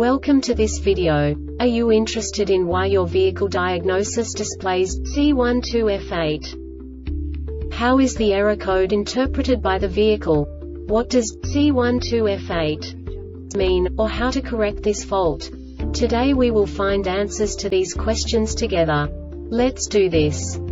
Welcome to this video. Are you interested in why your vehicle diagnosis displays C12F8? How is the error code interpreted by the vehicle? What does C12F8 mean, or how to correct this fault? Today we will find answers to these questions together. Let's do this.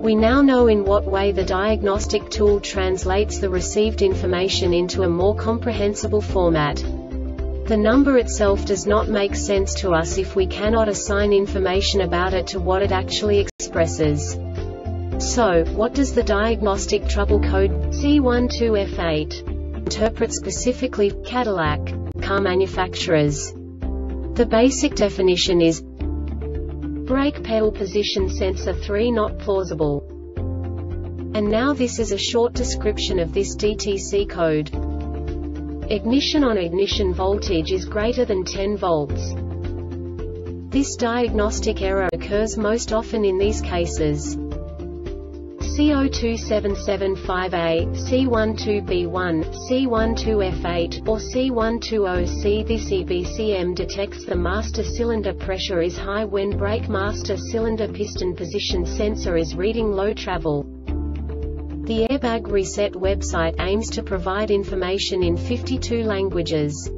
We now know in what way the diagnostic tool translates the received information into a more comprehensible format. The number itself does not make sense to us if we cannot assign information about it to what it actually expresses. So, what does the diagnostic trouble code C12F8 interpret specifically Cadillac car manufacturers? The basic definition is brake pedal position sensor 3 not plausible. And now this is a short description of this DTC code. Ignition on ignition voltage is greater than 10 volts. This diagnostic error occurs most often in these cases. C027758, C12B1, C12F8, or C120C. This EBCM detects the master cylinder pressure is high when brake master cylinder piston position sensor is reading low travel. The Airbag Reset website aims to provide information in 52 languages.